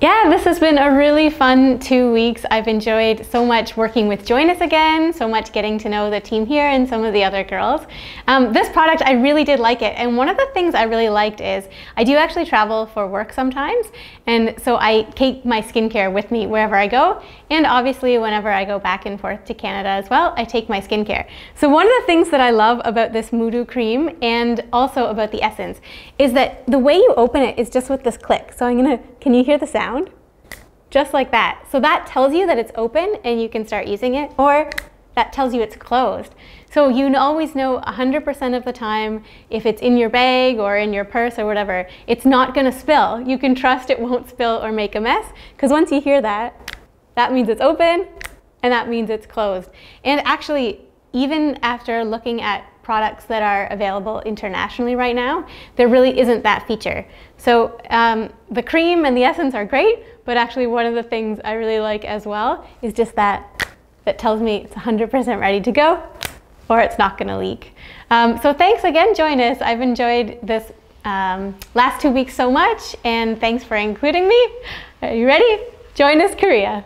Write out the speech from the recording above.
Yeah, this has been a really fun two weeks. I've enjoyed so much working with Join Us again, so much getting to know the team here and some of the other girls. Um, this product, I really did like it. And one of the things I really liked is I do actually travel for work sometimes. And so I take my skincare with me wherever I go. And obviously, whenever I go back and forth to Canada as well, I take my skincare. So one of the things that I love about this Modoo cream and also about the Essence is that the way you open it is just with this click. So I'm gonna, can you hear the sound? Just like that. So that tells you that it's open and you can start using it, or that tells you it's closed. So you always know 100% of the time if it's in your bag or in your purse or whatever, it's not gonna spill. You can trust it won't spill or make a mess, because once you hear that, that means it's open and that means it's closed. And actually, even after looking at products that are available internationally right now, there really isn't that feature. So um, the cream and the essence are great, but actually one of the things I really like as well is just that that tells me it's 100% ready to go or it's not gonna leak. Um, so thanks again, join us. I've enjoyed this um, last two weeks so much and thanks for including me. Are you ready? Join us, Korea.